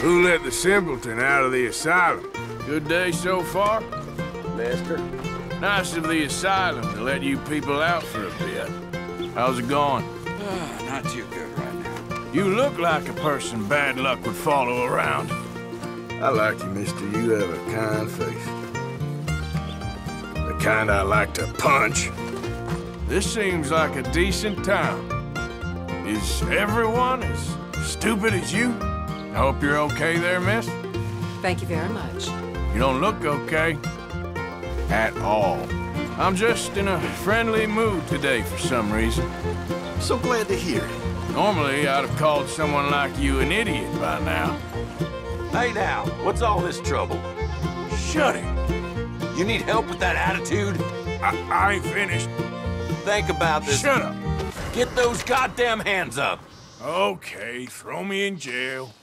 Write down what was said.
Who let the simpleton out of the asylum? Good day so far? Master? Nice of the asylum to let you people out for a bit. How's it going? Ah, not too good right now. You look like a person bad luck would follow around. I like you, mister. You have a kind face. The kind I like to punch. This seems like a decent town. Is everyone as stupid as you? I hope you're okay there, miss. Thank you very much. You don't look okay. At all. I'm just in a friendly mood today for some reason. So glad to hear it. Normally, I'd have called someone like you an idiot by now. Hey now, what's all this trouble? Shut it. You need help with that attitude? I, I ain't finished. Think about this. Shut up. Get those goddamn hands up. Okay, throw me in jail.